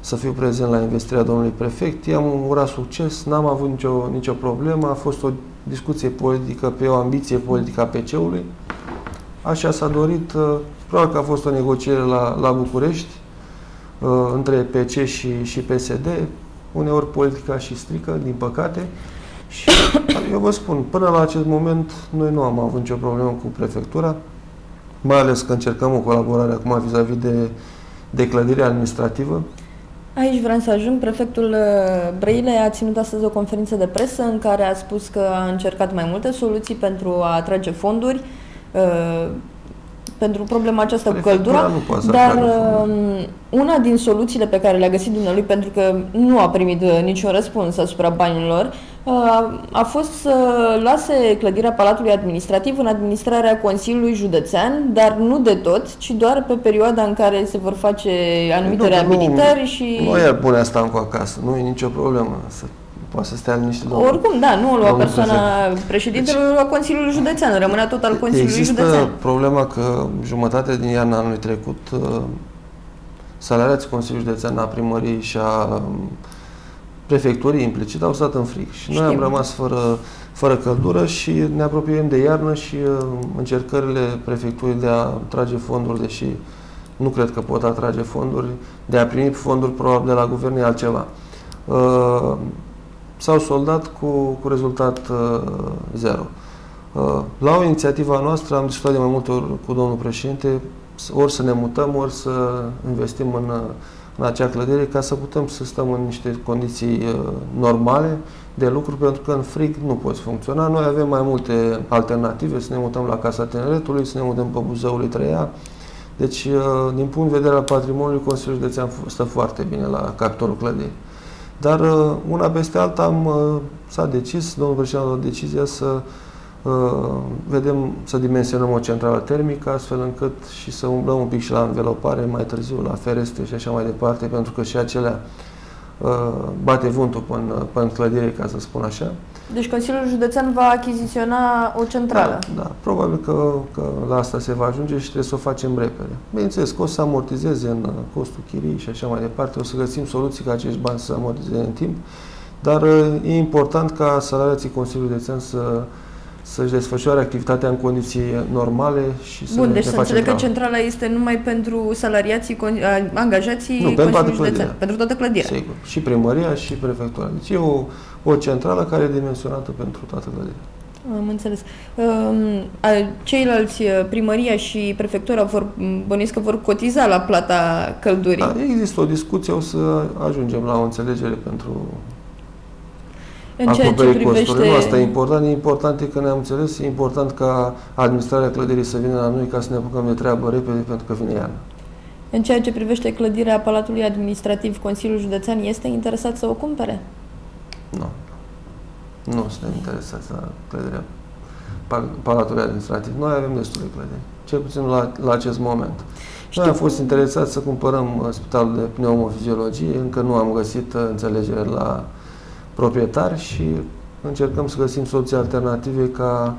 să fiu prezent la investirea domnului prefect. I-am urat succes, n-am avut nicio, nicio problemă, a fost o discuție politică pe o ambiție politică a PC-ului. Așa s-a dorit, uh, probabil că a fost o negociere la, la București uh, între PC și, și PSD, uneori politica și strică, din păcate, și eu vă spun, până la acest moment, noi nu am avut nicio problemă cu prefectura, mai ales că încercăm o colaborare acum vis-a-vis de, de clădire administrativă. Aici vreau să ajung. Prefectul uh, Brăile a ținut astăzi o conferință de presă în care a spus că a încercat mai multe soluții pentru a atrage fonduri uh, pentru problema aceasta cu căldura, dar um, una din soluțiile pe care le-a găsit dumnealui, pentru că nu a primit uh, niciun răspuns asupra banilor, uh, a fost să lase clădirea Palatului Administrativ în administrarea Consiliului Județean, dar nu de tot, ci doar pe perioada în care se vor face anumite nu, reabilitări nu, și... Nu e pune asta încă acasă, nu e nicio problemă. Să poate să stea niște domnul. Oricum, da, nu o lua persoana președintelui, deci, lua Consiliul Județean, rămânea tot al Consiliului există Județean. problema că jumătate din iarna anului trecut uh, salariații Consiliului Județean a primăriei și a um, prefecturii implicit au stat în frig și Știm. noi am rămas fără, fără căldură și ne apropiem de iarnă și uh, încercările prefecturii de a trage fonduri, deși nu cred că pot atrage fonduri, de a primi fonduri probabil de la guvern e altceva. Uh, s-au soldat cu, cu rezultat uh, zero. Uh, la o inițiativă noastră am discutat de mai multe ori cu domnul președinte, ori să ne mutăm, ori să investim în, în acea clădire ca să putem să stăm în niște condiții uh, normale de lucru, pentru că în frig nu poți funcționa. Noi avem mai multe alternative, să ne mutăm la Casa Tineretului, să ne mutăm pe Buzăului 3A. Deci, uh, din punct de vedere al patrimoniului, Consiliul Județean stă foarte bine la capitolul clădirii. Dar uh, una peste alta am, uh, s-a decis, domnul președinte a luat decizia să uh, vedem, să dimensionăm o centrală termică, astfel încât și să umblăm un pic și la învelopare mai târziu, la ferestre și așa mai departe, pentru că și acelea bate vântul până, până clădire, ca să spun așa. Deci Consiliul Județean va achiziționa o centrală. Da, da, probabil că, că la asta se va ajunge și trebuie să o facem repede. Bineînțeles că o să amortizeze în costul chirii și așa mai departe, o să găsim soluții ca acești bani să amortizeze în timp, dar e important ca salariații Consiliului Județean să să-și desfășoare activitatea în condiții normale și să Bun, deci să înțeleg că centrala este numai pentru salariații, angajații Nu, pentru toată clădirea. Pentru toată clădirea. Sigur. Și primăria și prefectura. Deci e o, o centrală care e dimensionată pentru toată clădirea. Am înțeles. Um, ceilalți, uh, primăria și prefectura, vor, bănuiesc că vor cotiza la plata căldurii. Da, există o discuție, o să ajungem la o înțelegere pentru în ceea ce privește... Nu, asta e important. E important e că ne-am înțeles. E important ca administrarea clădirii să vină la noi ca să ne apucăm de treabă repede pentru că vine iarna. În ceea ce privește clădirea Palatului Administrativ, Consiliul Județean este interesat să o cumpere? Nu. Nu suntem interesați la clădirea Palatului Administrativ. Noi avem destule clădiri, cel puțin la, la acest moment. Știu. Noi am fost interesați să cumpărăm uh, spitalul de pneumofiziologie, încă nu am găsit uh, înțelegere la proprietari și încercăm să găsim soluții alternative ca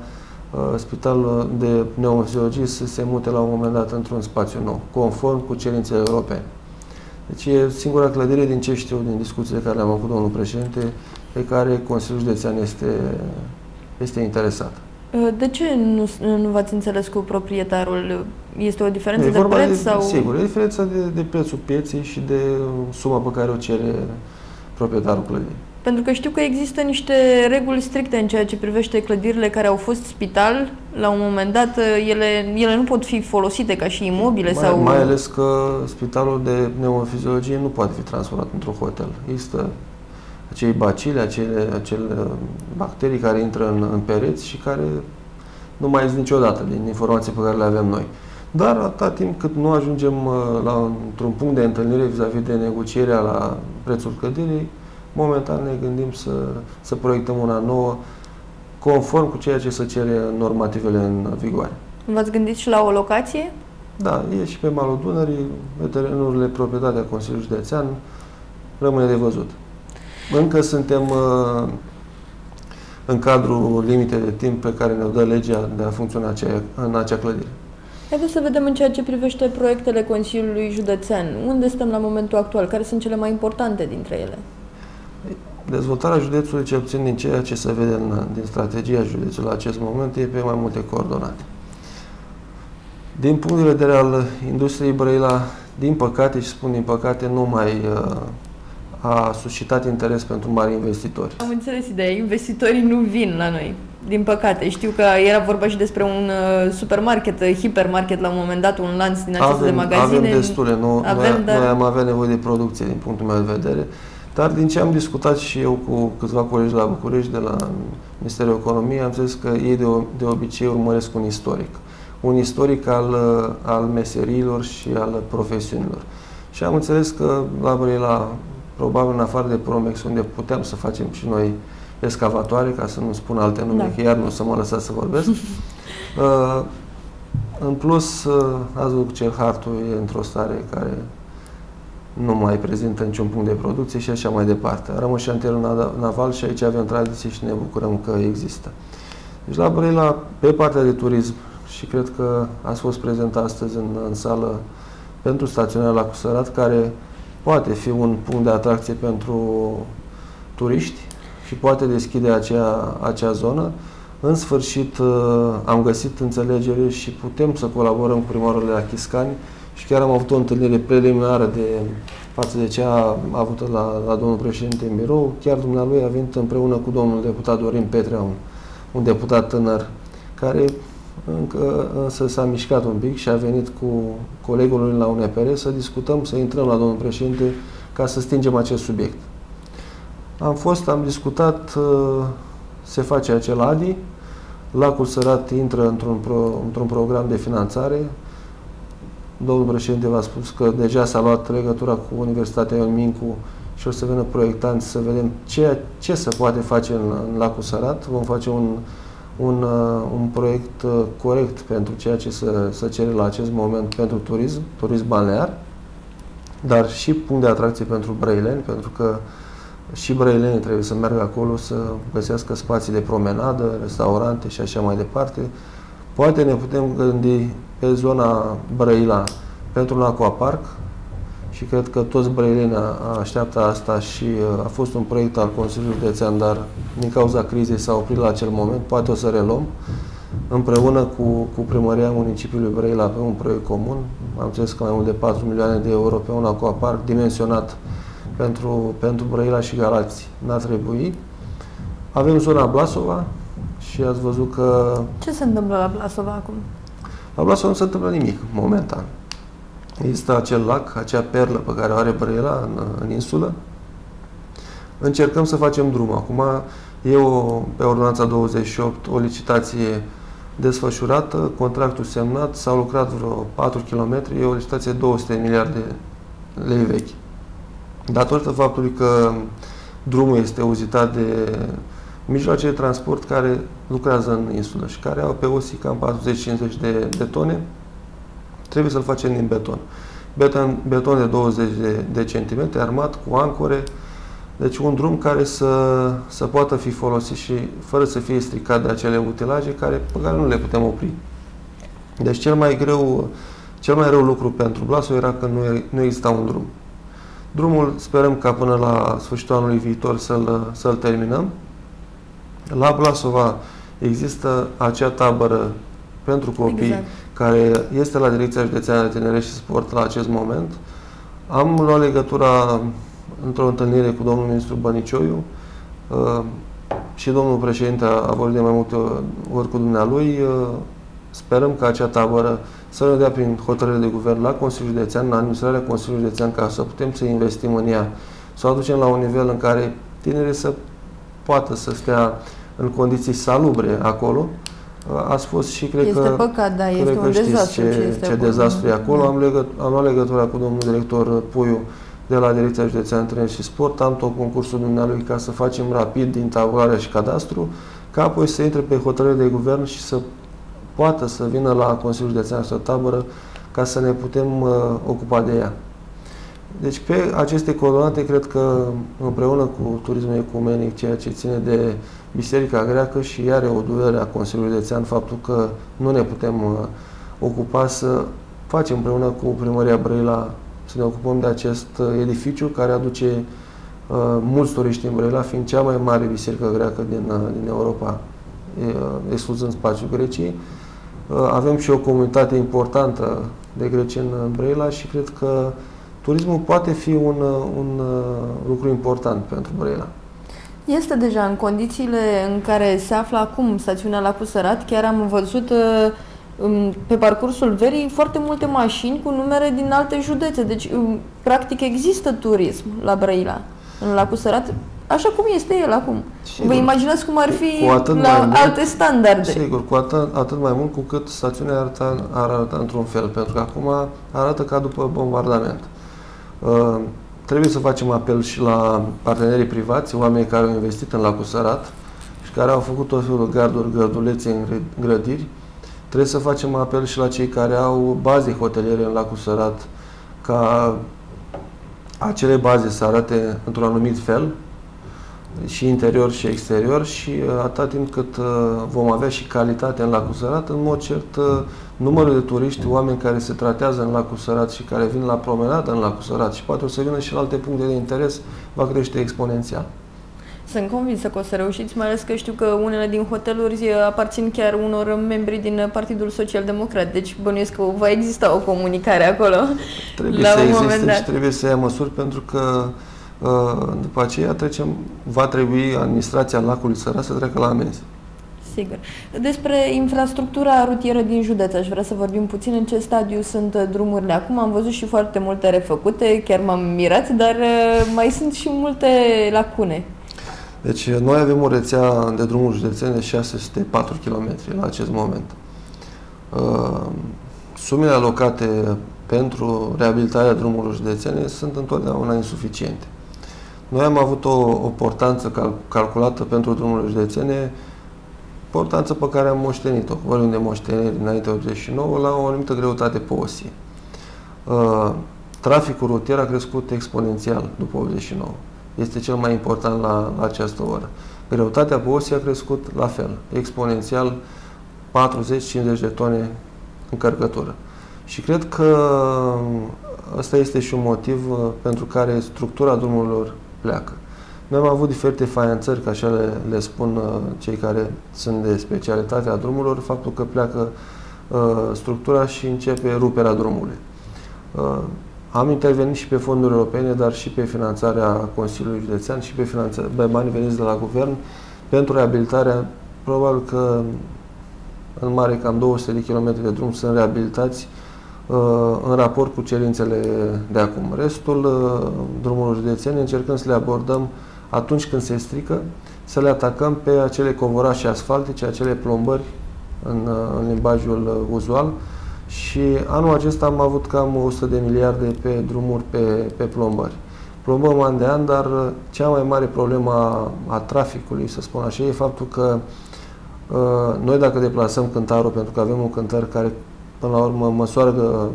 uh, spitalul de pneumofiziologie să se mute la un moment dat într-un spațiu nou, conform cu cerințele europene. Deci e singura clădire din ce știu din discuțiile care le-am avut domnul președinte pe care Consiliul Județean este, este interesat. Uh, de ce nu, nu v-ați înțeles cu proprietarul? Este o diferență e de preț? De, sau? Sigur, e diferența de, de prețul pieței și de suma pe care o cere proprietarul clădirii. Pentru că știu că există niște reguli stricte în ceea ce privește clădirile care au fost spital. La un moment dat, ele, ele nu pot fi folosite ca și imobile mai, sau... Mai ales că spitalul de pneumofiziologie nu poate fi transformat într-un hotel. Există acei bacile, acele, acele bacterii care intră în, în pereți și care nu mai zis niciodată din informații pe care le avem noi. Dar atâta timp cât nu ajungem uh, la, într-un punct de întâlnire vis-a-vis -vis de negocierea la prețul clădirii, momentan ne gândim să, să proiectăm una nouă conform cu ceea ce se cere normativele în vigoare. V-ați gândit și la o locație? Da, e și pe malul Dunării, pe terenurile proprietatea Consiliului Județean, rămâne de văzut. Încă suntem uh, în cadrul limite de timp pe care ne-o dă legea de a funcționa acea, în acea clădire. Haideți să vedem în ceea ce privește proiectele Consiliului Județean. Unde stăm la momentul actual? Care sunt cele mai importante dintre ele? Dezvoltarea județului, cel puțin din ceea ce se vede în, din strategia județului la acest moment, e pe mai multe coordonate. Din punct de vedere al industriei Brăila, din păcate, și spun din păcate, nu mai uh, a suscitat interes pentru mari investitori. Am înțeles ideea. Investitorii nu vin la noi. Din păcate. Știu că era vorba și despre un uh, supermarket, uh, hipermarket la un moment dat, un lanț din aceste avem, magazine. Avem destule. Nu, avem, noi, dar... noi am avea nevoie de producție din punctul meu de vedere. Dar din ce am discutat și eu cu câțiva colegi la București, de la Ministerul Economiei, am zis că ei de, de obicei urmăresc un istoric. Un istoric al, uh, al meseriilor și al profesiunilor. Și am înțeles că la la probabil în afară de Promex, unde puteam să facem și noi escavatoare, ca să nu spun alte nume, da. că iar nu o să mă lăsați să vorbesc. uh, în plus, uh, ați văzut că hartul e într-o stare care nu mai prezintă niciun punct de producție și așa mai departe. A rămas șantierul naval și aici avem tradiție și ne bucurăm că există. Deci la Brăila, pe partea de turism, și cred că ați fost prezent astăzi în, în sală pentru staționarea la Cusărat, care poate fi un punct de atracție pentru turiști și poate deschide acea, acea zonă. În sfârșit uh, am găsit înțelegere și putem să colaborăm cu primarul la Chiscani și chiar am avut o întâlnire preliminară de față de ce a avut la, la domnul președinte în birou. Chiar dumnealui a venit împreună cu domnul deputat Dorin Petrea, un, un deputat tânăr, care încă însă s-a mișcat un pic și a venit cu colegul lui la UNPR să discutăm, să intrăm la domnul președinte ca să stingem acest subiect. Am fost, am discutat, uh, se face acel ADI, Lacul Sărat intră într-un, pro, într-un program de finanțare. Domnul președinte v-a spus că deja s-a luat legătura cu Universitatea Ion Mincu și o să vină proiectanți să vedem ce, ce se poate face în, în Lacul Sărat. Vom face un, un, uh, un proiect uh, corect pentru ceea ce se, se cere la acest moment pentru turism, turism balnear, dar și punct de atracție pentru brăileni, pentru că și brăilenii trebuie să meargă acolo să găsească spații de promenadă, restaurante și așa mai departe. Poate ne putem gândi pe zona Brăila pentru un aquapark, și cred că toți brăilenii așteaptă asta și uh, a fost un proiect al Consiliului Județean, dar din cauza crizei s-a oprit la acel moment, poate o să reluăm împreună cu, cu primăria municipiului Brăila pe un proiect comun. Am înțeles că mai mult de 4 milioane de euro pe un aquapark dimensionat pentru, pentru Brăila și Galați n-ar trebui. Avem zona Blasova și ați văzut că... Ce se întâmplă la Blasova acum? La Blasova nu se întâmplă nimic, momentan. Există acel lac, acea perlă pe care o are Brăila în, în insulă. Încercăm să facem drum. Acum e o, pe ordonanța 28 o licitație desfășurată, contractul semnat, s-au lucrat vreo 4 km, e o licitație 200 miliarde lei vechi. Datorită faptului că drumul este uzitat de mijloace de transport care lucrează în insulă și care au pe osi cam 40-50 de, de tone, trebuie să-l facem din beton. Beton, beton de 20 de, de centimetri, armat cu ancore, deci un drum care să, să poată fi folosit și fără să fie stricat de acele utilaje care, pe care nu le putem opri. Deci cel mai greu, cel mai rău lucru pentru Blaso era că nu, nu exista un drum. Drumul sperăm ca până la sfârșitul anului viitor să-l să, -l, terminăm. La Blasova există acea tabără pentru copii exact care este la Direcția Județeană de Tineret și Sport la acest moment. Am luat legătura într-o întâlnire cu domnul ministru Bănicioiu uh, și domnul președinte a vorbit de mai multe ori cu dumnealui. Uh, sperăm că acea tabără să ne dea prin hotărâre de guvern la Consiliul Județean, la administrarea Consiliului Județean, ca să putem să investim în ea, să o aducem la un nivel în care tinerii să poată să stea în condiții salubre acolo, Ați fost și cred este că... păcat, da, este cred un că știți dezastru ce, ce este ce acolo. dezastru e acolo. Da. Am, legăt, am luat legătura cu domnul director Puiu de la Direcția Județeană Antrenări și Sport, am tot concursul dumnealui ca să facem rapid din tabularea și cadastru, ca apoi să intre pe hotărâre de guvern și să poată să vină la Consiliul Județean să tabără ca să ne putem uh, ocupa de ea. Deci pe aceste coordonate cred că împreună cu turismul ecumenic, ceea ce ține de Biserica Greacă și are o durere a Consiliului Județean faptul că nu ne putem uh, ocupa să facem împreună cu Primăria Brăila să ne ocupăm de acest uh, edificiu care aduce uh, mulți turiști în Brăila, fiind cea mai mare biserică greacă din, uh, din Europa, uh, excluzând spațiul Greciei. Uh, avem și o comunitate importantă de greci în, în Brăila și cred că turismul poate fi un, uh, un uh, lucru important pentru Brăila. Este deja în condițiile în care se află acum stațiunea la Cusărat. Chiar am văzut uh, um, pe parcursul verii foarte multe mașini cu numere din alte județe. Deci, um, practic, există turism la Brăila, în la Cusărat, așa cum este el acum. Sigur. Vă imaginați cum ar fi Cu atât la mai mult, alte standarde. Sigur, cu atât, atât mai mult cu cât stațiunea arată, ar arăta într-un fel, pentru că acum arată ca după bombardament. Uh, trebuie să facem apel și la partenerii privați, oameni care au investit în lacul Sărat și care au făcut tot felul de garduri, gărdulețe în gră- grădiri. Trebuie să facem apel și la cei care au baze hoteliere în lacul Sărat ca acele baze să arate într-un anumit fel, și interior și exterior și uh, atâta timp cât uh, vom avea și calitate în lacul Sărat, în mod cert, uh, numărul de turiști, oameni care se tratează în lacul Sărat și care vin la promenadă în lacul Sărat și poate o să vină și la alte puncte de interes, va crește exponențial. Sunt convinsă că o să reușiți, mai ales că știu că unele din hoteluri uh, aparțin chiar unor membri din uh, Partidul Social Democrat, deci bănuiesc că va exista o comunicare acolo. Trebuie La să un moment existe dat. și trebuie să ia măsuri pentru că uh, după aceea trecem, va trebui administrația lacului Sărat să treacă la amenzi. Sigur. Despre infrastructura rutieră din județ, aș vrea să vorbim puțin în ce stadiu sunt uh, drumurile acum. Am văzut și foarte multe refăcute, chiar m-am mirat, dar uh, mai sunt și multe lacune. Deci noi avem o rețea de drumuri județene de 604 km la acest moment. Uh, Sumele alocate pentru reabilitarea drumurilor județene sunt întotdeauna insuficiente. Noi am avut o, o portanță cal, calculată pentru drumurile județene, portanță pe care am moștenit-o, vorbim de moșteniri înainte 89, la o anumită greutate pe osie. Uh, traficul rutier a crescut exponențial după 89 este cel mai important la, la această oră. Greutatea pe osie a crescut la fel, exponențial 40-50 de tone încărcătură. Și cred că ăsta este și un motiv uh, pentru care structura drumurilor pleacă. Noi am avut diferite faianțări, ca așa le, le spun uh, cei care sunt de specialitate a drumurilor, faptul că pleacă uh, structura și începe ruperea drumului. Uh, am intervenit și pe fonduri europene, dar și pe finanțarea Consiliului Județean și pe, finanțarea, pe banii veniți de la guvern pentru reabilitarea, probabil că în mare cam 200 de km de drum sunt reabilitați uh, în raport cu cerințele de acum. Restul uh, drumurilor județene încercăm să le abordăm atunci când se strică, să le atacăm pe acele covorașe asfaltice, acele plombări în, uh, în limbajul uh, uzual, și anul acesta am avut cam 100 de miliarde pe drumuri pe, pe plombări. Plombăm an de an, dar uh, cea mai mare problemă a, a traficului, să spun așa, e faptul că uh, noi dacă deplasăm cântarul, pentru că avem un cântar care până la urmă măsoară uh,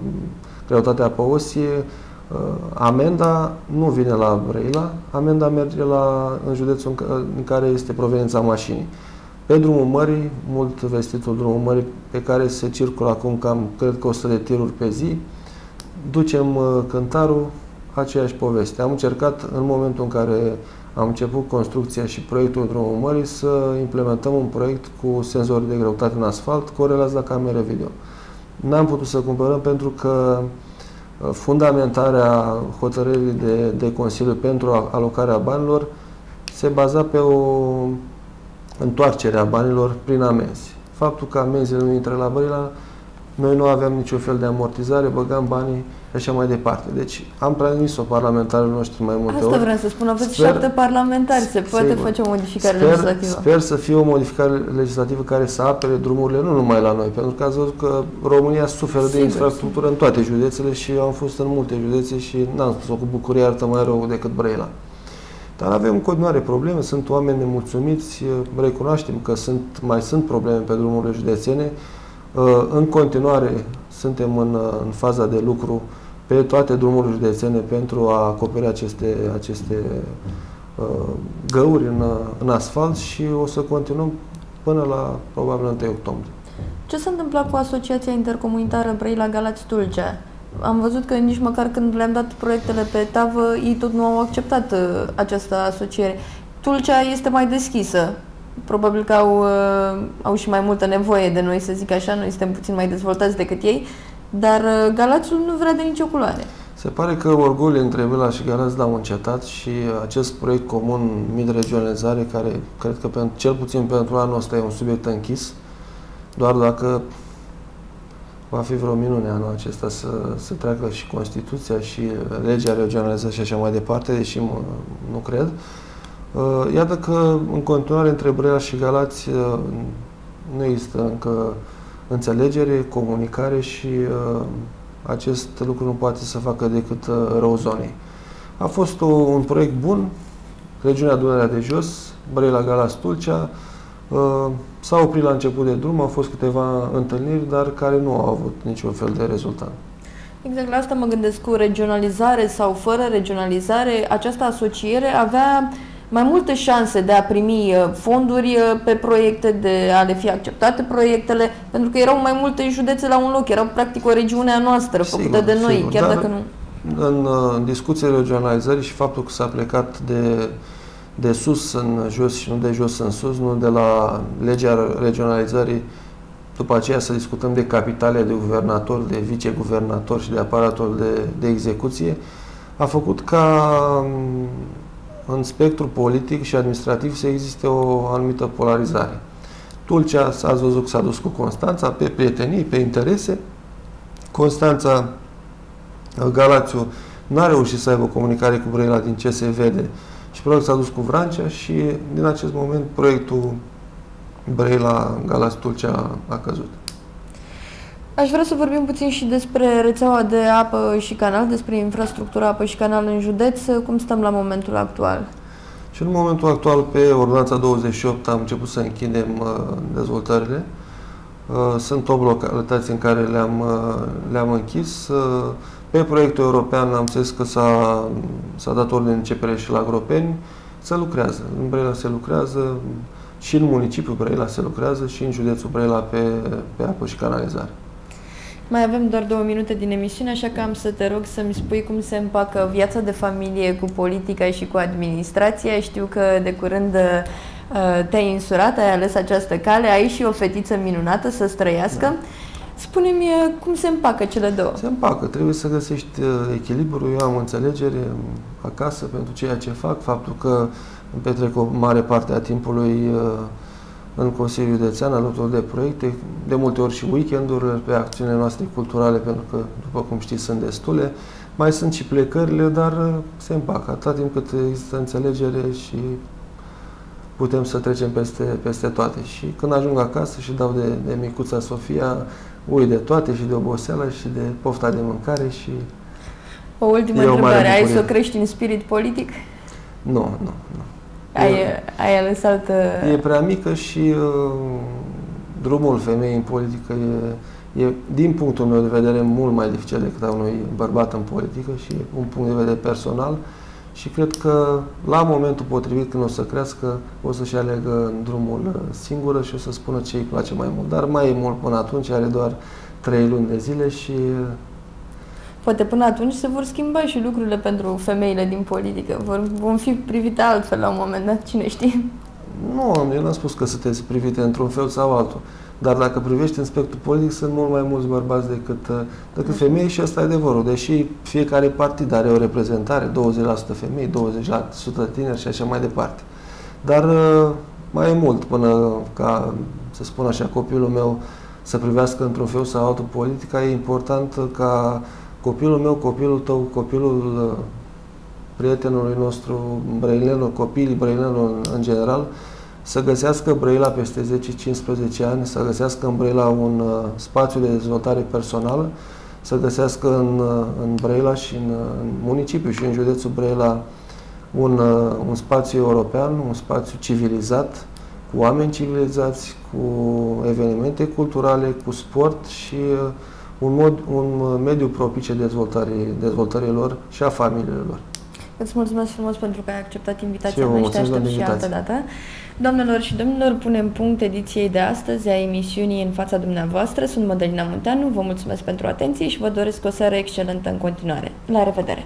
greutatea pe osie, uh, amenda nu vine la Brăila, amenda merge la, în județul în, ca- în care este proveniența mașinii. Pe drumul mării, mult vestitul drumul mării, pe care se circulă acum cam, cred că 100 de tiruri pe zi, ducem uh, cântarul, aceeași poveste. Am încercat, în momentul în care am început construcția și proiectul drumul mării, să implementăm un proiect cu senzori de greutate în asfalt, corelați la camere video. N-am putut să cumpărăm pentru că uh, fundamentarea hotărârii de, de Consiliu pentru alocarea banilor se baza pe o întoarcerea banilor prin amenzi. Faptul că amenziile nu intră la Brăila noi nu aveam niciun fel de amortizare, băgam banii și așa mai departe. Deci am transmis-o parlamentarilor noștri mai multe Asta ori. vreau să spun, aveți sper, șapte parlamentari, se poate sigur, face o modificare sper, legislativă. Sper să fie o modificare legislativă care să apere drumurile nu numai la noi, pentru că ați văzut că România suferă Sigur, de infrastructură în toate județele și am fost în multe județe și n-am spus-o cu bucurie arată mai rău decât Brăila. Dar avem în continuare probleme, sunt oameni nemulțumiți, recunoaștem că sunt, mai sunt probleme pe drumurile județene. În continuare suntem în, în faza de lucru pe toate drumurile județene pentru a acoperi aceste, aceste uh, găuri în, în asfalt și o să continuăm până la probabil 1 octombrie. Ce s-a întâmplat cu Asociația Intercomunitară Brăila Galați Tulcea? Am văzut că nici măcar când le-am dat proiectele pe tavă, ei tot nu au acceptat uh, această asociere. Tulcea este mai deschisă. Probabil că au, uh, au și mai multă nevoie de noi, să zic așa, noi suntem puțin mai dezvoltați decât ei, dar uh, Galațul nu vrea de nicio culoare. Se pare că orgoliul între Vila și Galați l-au încetat și acest proiect comun mid-regionalizare, care cred că pentru, cel puțin pentru anul ăsta e un subiect închis, doar dacă va fi vreo minune anul acesta să, să treacă și Constituția și legea regionalizării și așa mai departe, deși mă, nu cred. Uh, iată că în continuare între Brăila și Galați uh, nu există încă înțelegere, comunicare și uh, acest lucru nu poate să facă decât rău zonei. A fost o, un proiect bun, regiunea Dunărea de Jos, Brăila Galați Tulcea, S-a oprit la început de drum, au fost câteva întâlniri, dar care nu au avut niciun fel de rezultat. Exact la asta mă gândesc cu regionalizare sau fără regionalizare, această asociere avea mai multe șanse de a primi uh, fonduri uh, pe proiecte, de a le fi acceptate proiectele, pentru că erau mai multe județe la un loc, erau practic o regiune a noastră, făcută sigur, de noi, sigur, chiar dacă nu... În, uh, în discuție regionalizării și faptul că s-a plecat de de sus în jos și nu de jos în sus, nu de la legea regionalizării, după aceea să discutăm de capitale, de guvernator, de viceguvernator și de aparatul de, de execuție, a făcut ca mm, în spectru politic și administrativ să existe o anumită polarizare. Tulcea, ați văzut că s-a dus cu Constanța pe prietenii, pe interese. Constanța, Galațiu, n-a reușit să aibă comunicare cu Brăila din ce se vede și probabil s-a dus cu Vrancea și din acest moment proiectul Brăila Galați Tulcea a căzut. Aș vrea să vorbim puțin și despre rețeaua de apă și canal, despre infrastructura apă și canal în județ. Cum stăm la momentul actual? Și în momentul actual, pe ordonanța 28, am început să închidem uh, dezvoltările. Uh, sunt 8 localități în care le-am uh, le-am închis. Pe proiectul european am zis că s-a, s-a dat ordine de începere și la Gropeni. Se lucrează. În Brăila se lucrează, și în municipiul Brăila se lucrează și în județul Brăila pe, pe apă și canalizare. Mai avem doar două minute din emisiune, așa că am să te rog să-mi spui cum se împacă viața de familie cu politica și cu administrația. Știu că de curând uh, te-ai insurat, ai ales această cale, ai și o fetiță minunată să străiască. Da. Spune-mi cum se împacă cele două. Se împacă. Trebuie să găsești uh, echilibru. Eu am înțelegere acasă pentru ceea ce fac. Faptul că îmi petrec o mare parte a timpului uh, în Consiliul Județean alături de proiecte, de multe ori și weekendurile pe acțiunile noastre culturale, pentru că, după cum știți, sunt destule. Mai sunt și plecările, dar uh, se împacă. Atât timp cât există înțelegere și putem să trecem peste, peste toate. Și când ajung acasă și dau de, de micuța Sofia, ui de toate și de oboseală și de pofta de mâncare și O ultimă întrebare, ai să o crești în spirit politic? Nu, nu, nu. Ai, ai ales altă... E prea mică și uh, drumul femeii în politică e, e, din punctul meu de vedere, mult mai dificil decât a unui bărbat în politică și un punct de vedere personal. Uh, și cred că la momentul potrivit când o să crească, o să-și aleagă în drumul uh, singură și o să spună ce îi place mai mult. Dar mai e mult până atunci, are doar trei luni de zile și... Uh, Poate până atunci se vor schimba și lucrurile pentru femeile din politică. Vor, vom fi privite altfel la un moment dat, cine știe. Nu, eu n-am spus că sunteți privite într-un fel sau altul. Dar dacă privești în spectrul politic, sunt mult mai mulți bărbați decât, uh, decât femei și asta e adevărul. Deși fiecare partid are o reprezentare, 20% femei, 20% tineri și așa mai departe. Dar uh, mai e mult până ca, să spun așa, copilul meu să privească într-un fel sau altul politica, e important ca copilul meu, copilul tău, copilul prietenului nostru, brăilenul, copiii brăilenilor în, în general, să găsească Brăila peste 10-15 ani, să găsească în Brăila un uh, spațiu de dezvoltare personală, să găsească în, uh, în Brăila și în, uh, în municipiu și în județul Brăila un, uh, un spațiu european, un spațiu civilizat, cu oameni civilizați, cu evenimente culturale, cu sport și uh, un, mod, un mediu propice dezvoltării, dezvoltării lor și a familiilor lor. Îți mulțumesc frumos pentru că ai acceptat invitația mea și te aștept și altă dată. Doamnelor și domnilor, punem punct ediției de astăzi a emisiunii în fața dumneavoastră. Sunt Mădălina Munteanu, vă mulțumesc pentru atenție și vă doresc o seară excelentă în continuare. La revedere!